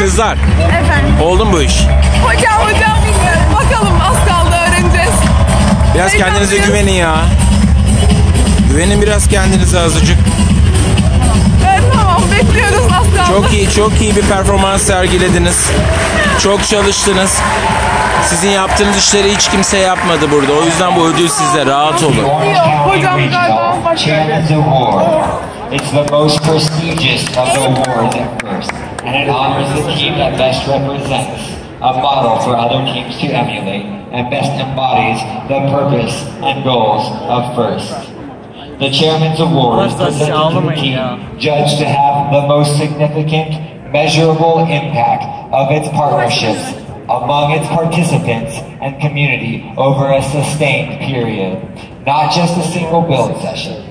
Kızlar Efendim. oldu mu bu iş? Hocam hocam bilmiyorum. Bakalım az kaldı öğreneceğiz. Biraz kendinize Heyecanlıyız. güvenin ya. Güvenin biraz kendinize azıcık. Evet tamam bekliyoruz. Çok iyi, çok iyi bir performans sergilediniz. Çok çalıştınız. Sizin yaptığınız işleri hiç kimse yapmadı burada. O yüzden bu ödül sizde. Rahat olun. hocam galiba başladı. Chairman's Award. It's the most prestigious of the awards at first, and it honors the team that best represents, a model for other teams to emulate, and best embodies the purpose and goals of First. The Chairman's Award is presented to the team judged to have the most significant, measurable impact of its partnerships among its participants and community over a sustained period, not just a single build session.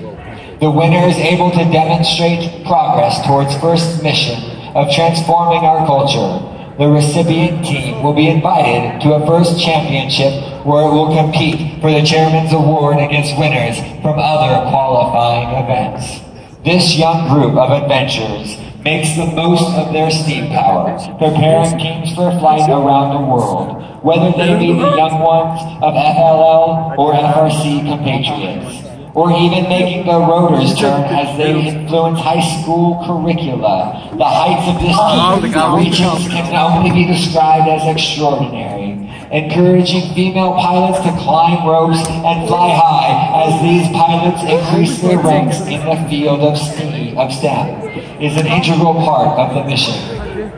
The winner is able to demonstrate progress towards first mission of transforming our culture. The recipient team will be invited to a First Championship where it will compete for the Chairman's Award against winners from other qualifying events. This young group of adventurers makes the most of their steam power, preparing teams for flight around the world, whether they be the young ones of FLL or FRC compatriots or even making the rotors turn as they influence high school curricula. The heights of this team reaches can only be described as extraordinary. Encouraging female pilots to climb ropes and fly high as these pilots increase their ranks in the field of STEAM, of STEM is an integral part of the mission.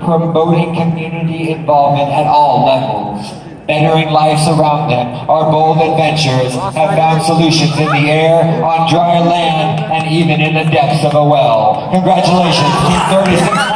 Promoting community involvement at all levels bettering lives around them. Our bold adventurers have found solutions in the air, on dry land, and even in the depths of a well. Congratulations, Team 3646.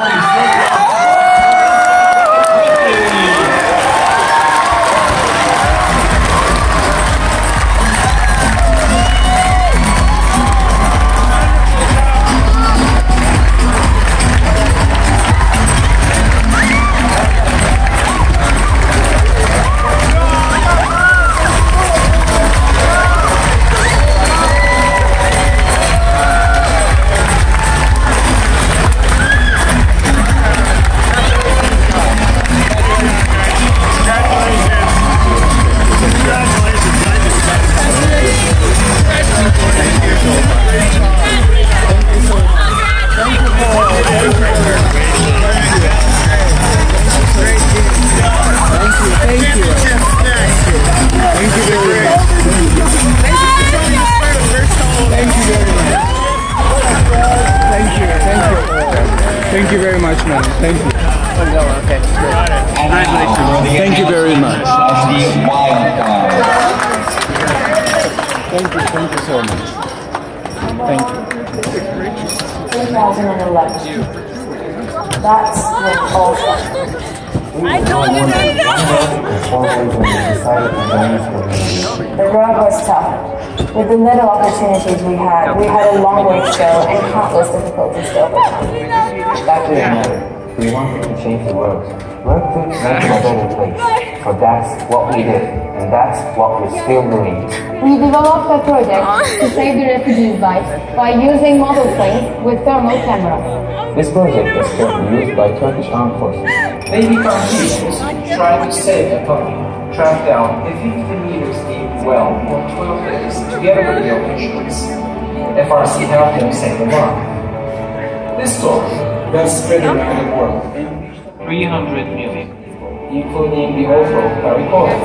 Oh, thank you very much, man. Thank you. Thank you very much. Of the wild card. Thank you. Thank you so much. Thank you. 2011. That's when all started. I told you The road was tough. With the little opportunities we had, we had a long way to go and countless difficulties to overcome. That didn't matter. We wanted to change the world. Work to make a better place. For that's what we did, and that's what we're still doing. We developed a project to save the refugees' lives by using model planes with thermal cameras. This project is currently used by Turkish armed forces. They become heroes trying to save a puppy trapped down a 50 meters deep well for 12 days together with the officials. FRC helped them save the life. This story then spread around the world. 300 million, including the author of Harry Potter.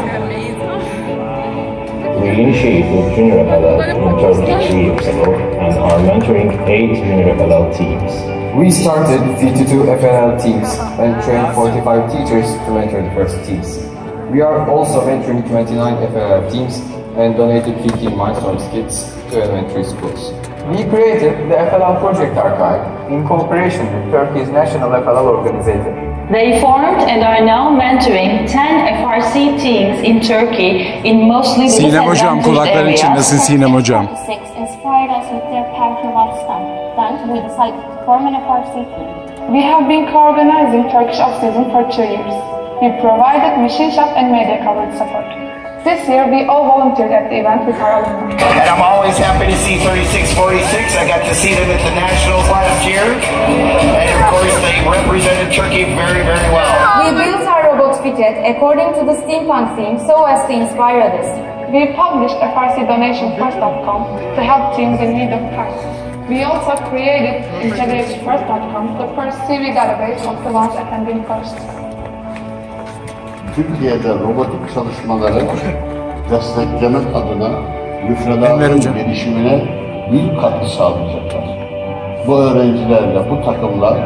We initiated Junior FLL in Turkey years ago and are mentoring eight Junior FLL teams. We started 52 FLL teams and trained 45 teachers to mentor the first teams. We are also mentoring 29 FLL teams and donated 15 Mindstorms kits to elementary schools. We created the FLL Project Archive in cooperation with Turkey's National FLL Organization. They formed and are now mentoring 10 FRC teams in Turkey in mostly Sinem hocam disadvantaged kulakların areas. içindesin Sinem hocam. inspired us with their passion lifestyle. Then we decided to form an FRC team. We have been co-organizing Turkish off-season for two years. We provided machine shop and media coverage support. This year, we all volunteered at the event with our alumni. And I'm always happy to see 3646. I got to see them at the Nationals last year. And of course, they represented Turkey very, very well. We built our robot Fikret according to the steampunk theme so as to inspire others. We published a Farsi donation first.com to help teams in need of cash. We also created integrationfirst.com, the first CV database of the ones attending first. Türkiye'de robotik çalışmaları desteklemek adına müfredatın gelişimine büyük katkı sağlayacaklar. Bu öğrencilerle, bu takımlar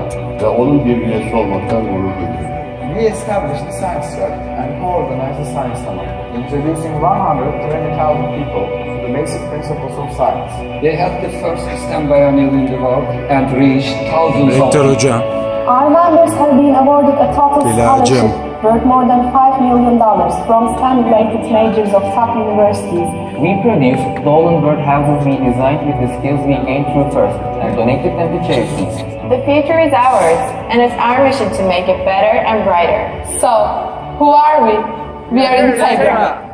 ve onun bir üyesi olmaktan gurur duyuyorum. We established the Science Circle and co-organized the Science Summit, introducing 120,000 people to the basic principles of science. They had the first STEM biennial in the world and reached thousands of Rektör. Our members have been awarded a total Bilal scholarship worth more than $5 million from STEM-related majors of top universities. We produced Golden Bird houses we designed with the skills we gained through FIRST and donated them to charities. The future is ours, and it's our mission to make it better and brighter. So, who are we? We are Integra.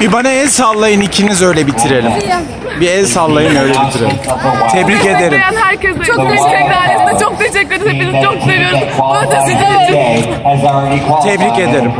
Bir bana el sallayın ikiniz öyle bitirelim. Bir el sallayın öyle bitirelim. Tebrik ederim. herkese çok teşekkür ederim. Çok teşekkür ederiz. Hepinizi çok equal Tebrik ederim.